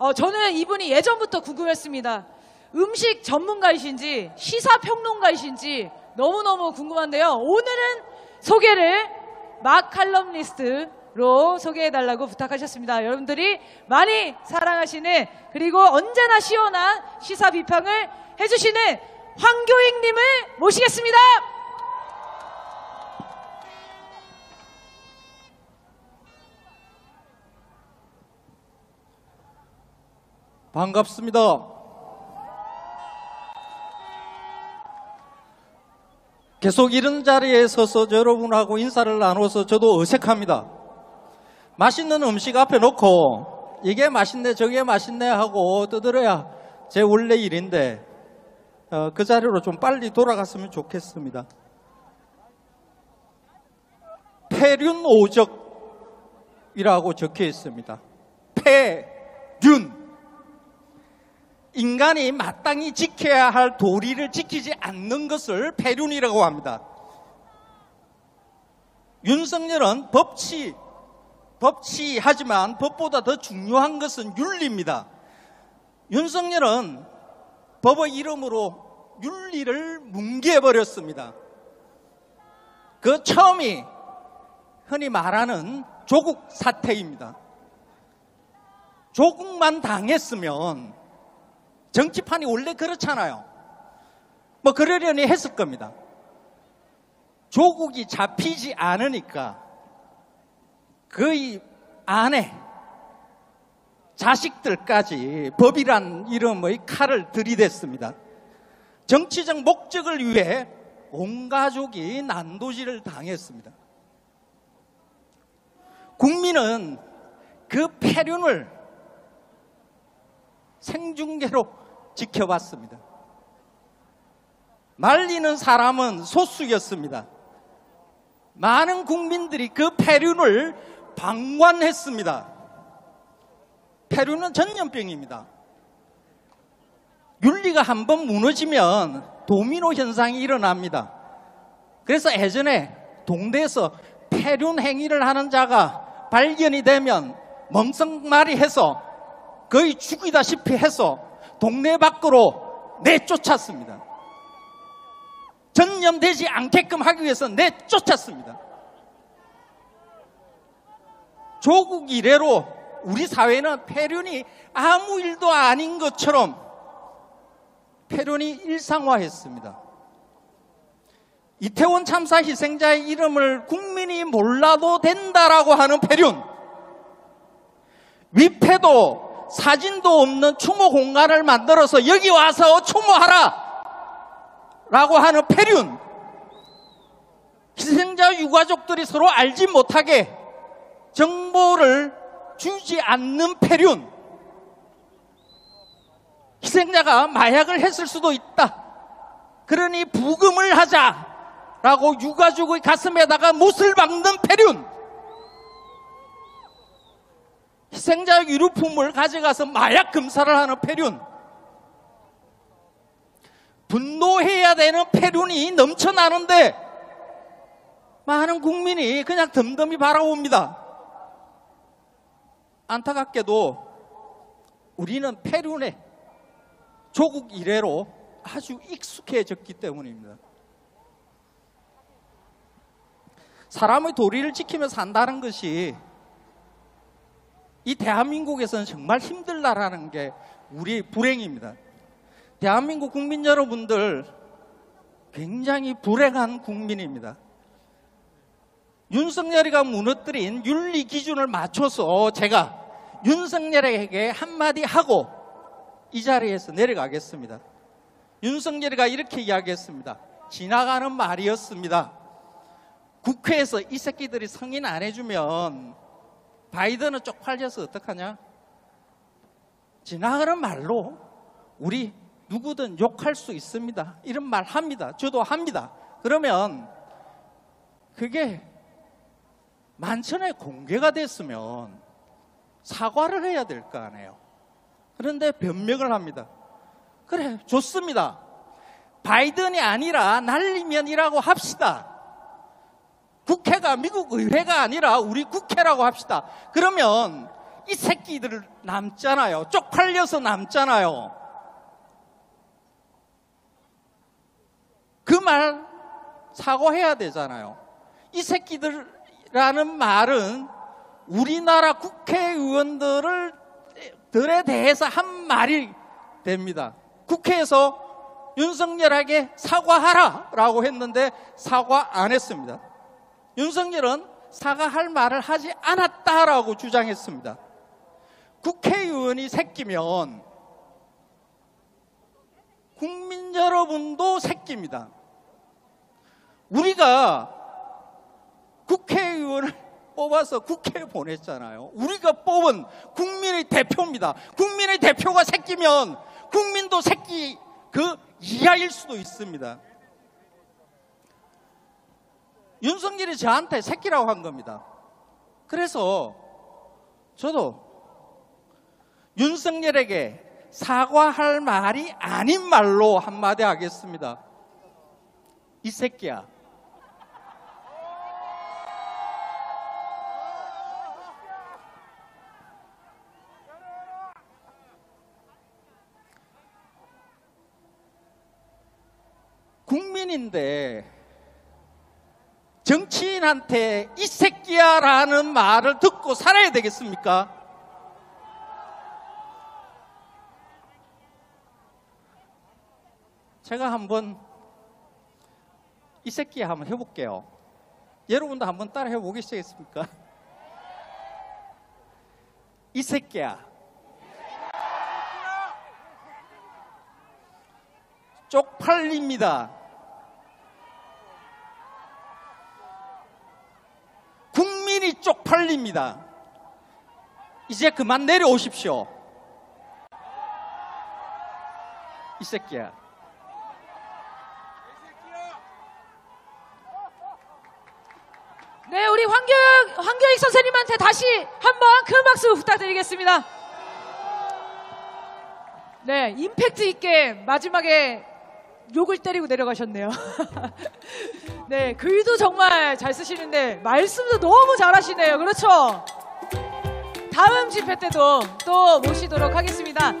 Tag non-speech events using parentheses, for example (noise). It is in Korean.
어, 저는 이분이 예전부터 궁금했습니다. 음식 전문가이신지 시사평론가이신지 너무너무 궁금한데요. 오늘은 소개를 막 칼럼니스트로 소개해달라고 부탁하셨습니다. 여러분들이 많이 사랑하시는 그리고 언제나 시원한 시사 비평을 해주시는 황교익님을 모시겠습니다. 반갑습니다. 계속 이런 자리에 서서 여러분하고 인사를 나눠서 저도 어색합니다. 맛있는 음식 앞에 놓고 이게 맛있네 저게 맛있네 하고 떠들어야 제 원래 일인데 어, 그 자리로 좀 빨리 돌아갔으면 좋겠습니다. 폐륜오적이라고 적혀 있습니다. 폐륜 인간이 마땅히 지켜야 할 도리를 지키지 않는 것을 폐륜이라고 합니다. 윤석열은 법치, 법치하지만 법보다 더 중요한 것은 윤리입니다. 윤석열은 법의 이름으로 윤리를 뭉개버렸습니다. 그 처음이 흔히 말하는 조국 사태입니다. 조국만 당했으면 정치판이 원래 그렇잖아요. 뭐 그러려니 했을 겁니다. 조국이 잡히지 않으니까 그의 아내, 자식들까지 법이란 이름의 칼을 들이댔습니다. 정치적 목적을 위해 온 가족이 난도질을 당했습니다. 국민은 그 폐륜을 생중계로 지켜봤습니다. 말리는 사람은 소수였습니다. 많은 국민들이 그 폐륜을 방관했습니다. 폐륜은 전염병입니다. 윤리가 한번 무너지면 도미노 현상이 일어납니다. 그래서 예전에 동대에서 폐륜 행위를 하는 자가 발견이 되면 멍석말이 해서 거의 죽이다시피 해서 동네 밖으로 내쫓았습니다. 전염되지 않게끔 하기 위해서 내쫓았습니다. 조국 이래로 우리 사회는 폐륜이 아무 일도 아닌 것처럼 폐륜이 일상화했습니다. 이태원 참사 희생자의 이름을 국민이 몰라도 된다라고 하는 폐륜. 위패도 사진도 없는 추모 공간을 만들어서 여기 와서 추모하라! 라고 하는 폐륜. 희생자 유가족들이 서로 알지 못하게 정보를 주지 않는 폐륜. 희생자가 마약을 했을 수도 있다. 그러니 부금을 하자. 라고 유가족의 가슴에다가 못을 박는 폐륜. 희생자 유류품을 가져가서 마약 검사를 하는 폐륜. 분노해야 되는 폐륜이 넘쳐나는데 많은 국민이 그냥 덤덤히 바라봅니다. 안타깝게도 우리는 폐륜에 조국 이래로 아주 익숙해졌기 때문입니다. 사람의 도리를 지키며 산다는 것이 이 대한민국에서는 정말 힘들다라는 게 우리의 불행입니다. 대한민국 국민 여러분들 굉장히 불행한 국민입니다. 윤석열이가 무너뜨린 윤리 기준을 맞춰서 제가 윤석열에게 한마디 하고 이 자리에서 내려가겠습니다. 윤석열이가 이렇게 이야기했습니다. 지나가는 말이었습니다. 국회에서 이 새끼들이 승인 안 해주면 바이든은 쪽팔려서 어떡하냐? 지나가는 말로 우리 누구든 욕할 수 있습니다. 이런 말 합니다. 저도 합니다. 그러면 그게 만천에 공개가 됐으면 사과를 해야 될 거 아니에요. 그런데 변명을 합니다. 그래, 좋습니다. 바이든이 아니라 날리면이라고 합시다. 국회가 미국 의회가 아니라 우리 국회라고 합시다. 그러면 이 새끼들 남잖아요. 쪽팔려서 남잖아요. 그 말 사과해야 되잖아요. 이 새끼들이라는 말은 우리나라 국회의원들을 들에 대해서 한 말이 됩니다. 국회에서 윤석열에게 사과하라 라고 했는데 사과 안 했습니다. 윤석열은 사과할 말을 하지 않았다라고 주장했습니다. 국회의원이 새끼면 국민 여러분도 새끼입니다. 우리가 국회의원을 뽑아서 국회에 보냈잖아요. 우리가 뽑은 국민의 대표입니다. 국민의 대표가 새끼면 국민도 새끼 그 이하일 수도 있습니다. 윤석열이 저한테 새끼라고 한 겁니다. 그래서 저도 윤석열에게 사과할 말이 아닌 말로 한마디 하겠습니다. 이 새끼야. 국민인데 정치인한테 이 새끼야라는 말을 듣고 살아야 되겠습니까? 제가 한번 이 새끼야 한번 해볼게요. 여러분도 한번 따라 해보겠습니까? 이 새끼야. 쪽팔립니다. 쪽팔립니다. 이제 그만 내려오십시오. 이 새끼야. 네, 우리 황교익, 황교익 선생님한테 다시 한번 큰 박수 부탁드리겠습니다. 네, 임팩트 있게 마지막에 욕을 때리고 내려가셨네요. (laughs) 네, 글도 정말 잘 쓰시는데 말씀도 너무 잘하시네요. 그렇죠? 다음 집회 때도 또 모시도록 하겠습니다.